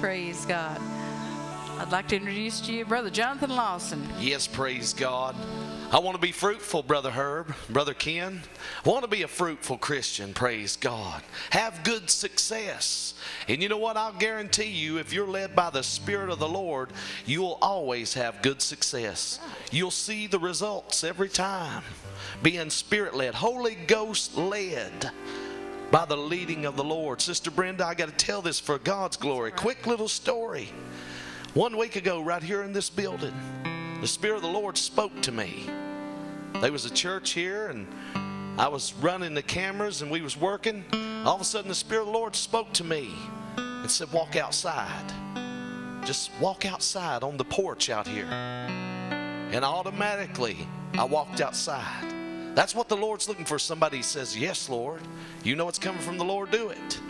Praise God. I'd like to introduce to you Brother Jonathan Lawson. Yes, praise God. I want to be fruitful, Brother Herb, Brother Ken. I want to be a fruitful Christian, praise God. Have good success. And you know what? I'll guarantee you, if you're led by the Spirit of the Lord, you'll always have good success. You'll see the results every time. Being Spirit led, Holy Ghost led by the leading of the Lord. Sister Brenda, I got to tell this for God's glory. Quick little story. One week ago, right here in this building, the Spirit of the Lord spoke to me. There was a church here, and I was running the cameras, and we was working. All of a sudden, the Spirit of the Lord spoke to me and said, "Walk outside. Just walk outside on the porch out here." And automatically, I walked outside. That's what the Lord's looking for. Somebody says, Yes, Lord. You know it's coming from the Lord, do it.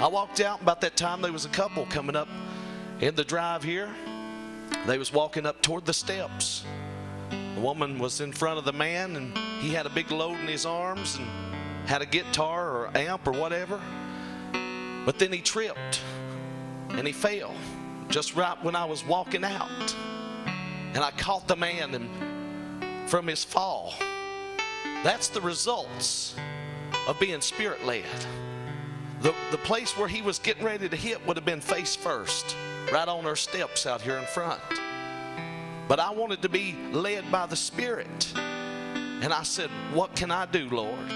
I walked out, about that time there was a couple coming up in the drive here. They was walking up toward the steps. The woman was in front of the man and he had a big load in his arms and had a guitar or amp or whatever. But then he tripped and he fell just right when I was walking out. And I caught the man and from his fall. That's the results of being spirit led. The, the place where he was getting ready to hit would have been face first, right on our steps out here in front. But I wanted to be led by the Spirit. And I said, What can I do, Lord?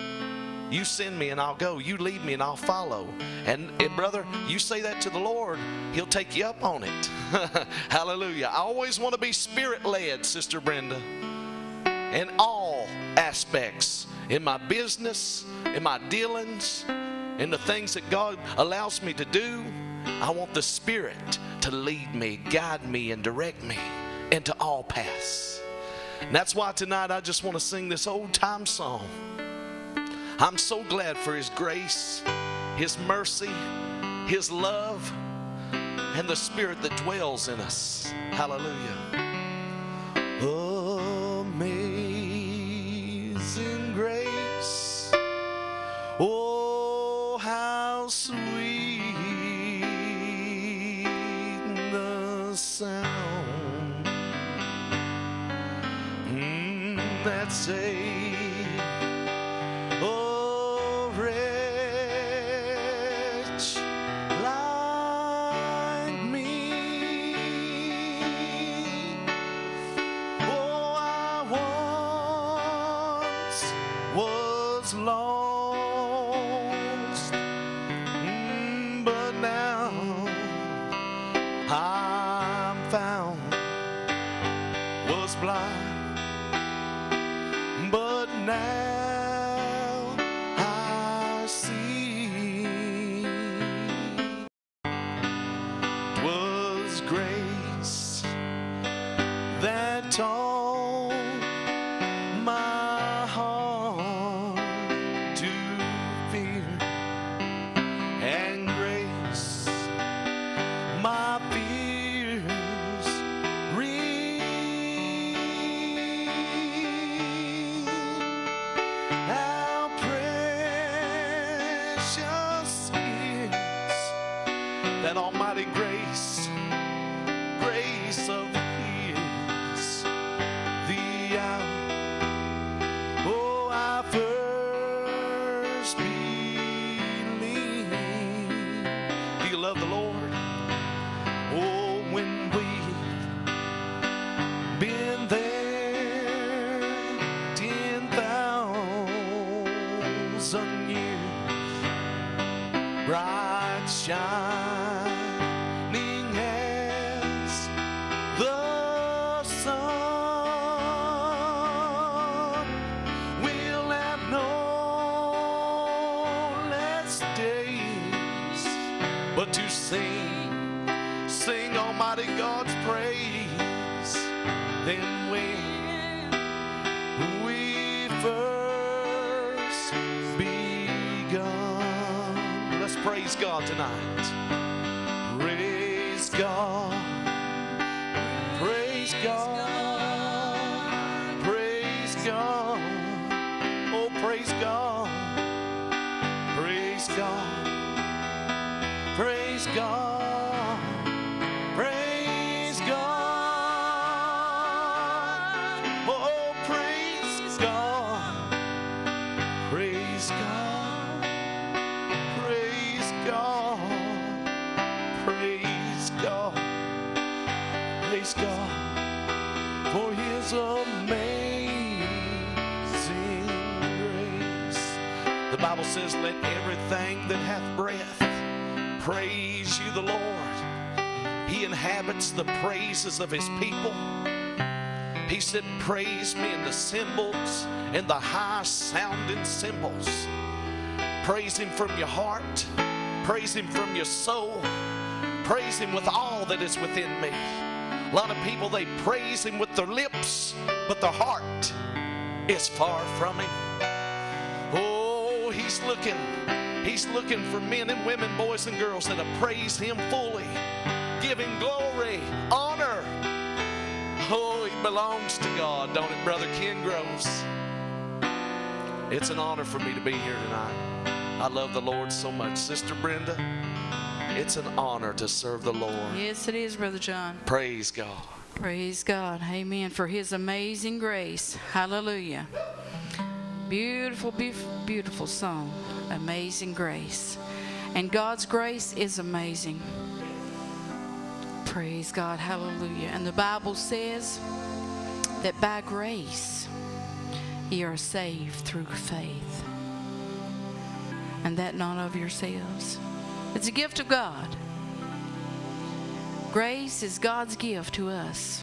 You send me and I'll go. You lead me and I'll follow. And, and brother, you say that to the Lord, He'll take you up on it. Hallelujah. I always want to be spirit led, Sister Brenda. And all aspects, in my business, in my dealings, in the things that God allows me to do, I want the Spirit to lead me, guide me, and direct me into all paths. And that's why tonight I just want to sing this old time song. I'm so glad for His grace, His mercy, His love, and the Spirit that dwells in us. Hallelujah. Amazing that a oh, wretch like me. Oh, I once was lost, but to sing sing almighty god's praise than when we first begun. Let's praise God tonight. Praise God. Praise God. Praise God. Oh, praise God. Praise God. Praise God. Praise God. Oh, oh, praise God. Praise God. Praise God. Praise God. Praise God for his amazing grace. The Bible says, Let everything that hath breath praise you, the Lord. He inhabits the praises of his people. He said, Praise me in the cymbals and the high sounding cymbals. Praise him from your heart. Praise him from your soul. Praise him with all that is within me. A lot of people, they praise him with their lips, but their heart is far from him. Oh, he's looking. He's looking for men and women, boys and girls that'll praise him fully. Give him glory, honor. Oh, he belongs to God, don't it, Brother Ken Groves? It's an honor for me to be here tonight. I love the Lord so much. Sister Brenda, it's an honor to serve the Lord. Yes, it is, Brother John. Praise God. Praise God. Amen. For his amazing grace. Hallelujah. Beautiful, beautiful, beautiful song. Amazing grace. And God's grace is amazing. Praise God. Hallelujah. And the Bible says that by grace ye are saved through faith. And that not of yourselves. It's a gift of God. Grace is God's gift to us.